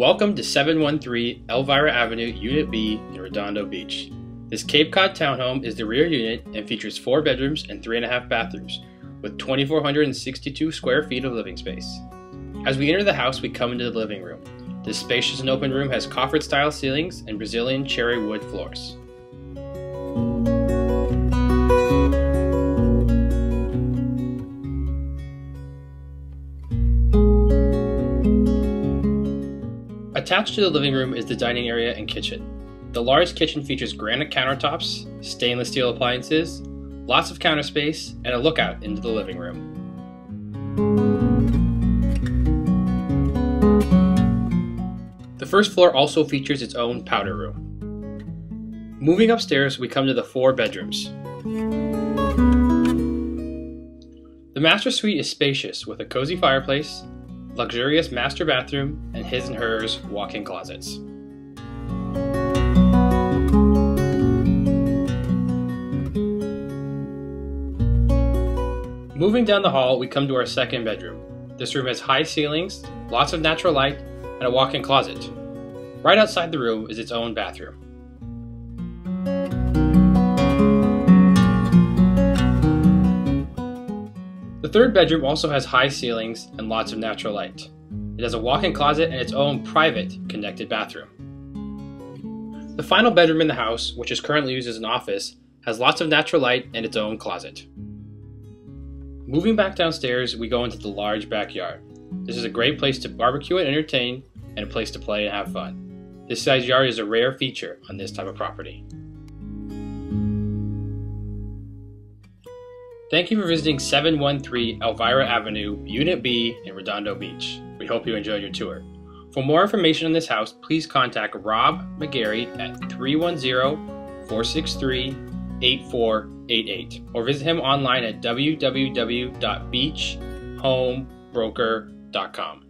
Welcome to 713 Elvira Avenue, Unit B in Redondo Beach. This Cape Cod townhome is the rear unit and features four bedrooms and three and a half bathrooms, with 2,462 square feet of living space. As we enter the house, we come into the living room. This spacious and open room has coffered style ceilings and Brazilian cherry wood floors. Attached to the living room is the dining area and kitchen. The large kitchen features granite countertops, stainless steel appliances, lots of counter space, and a lookout into the living room. The first floor also features its own powder room. Moving upstairs, we come to the four bedrooms. The master suite is spacious with a cozy fireplace, luxurious master bathroom, and his and hers walk-in closets. Moving down the hall, we come to our second bedroom. This room has high ceilings, lots of natural light, and a walk-in closet. Right outside the room is its own bathroom. The third bedroom also has high ceilings and lots of natural light. It has a walk-in closet and its own private connected bathroom. The final bedroom in the house, which is currently used as an office, has lots of natural light and its own closet. Moving back downstairs, we go into the large backyard. This is a great place to barbecue and entertain, and a place to play and have fun. This size yard is a rare feature on this type of property. Thank you for visiting 713 Elvira Avenue, Unit B in Redondo Beach. We hope you enjoyed your tour. For more information on this house, please contact Rob McGarry at 310-463-8488 or visit him online at www.beachhomebroker.com.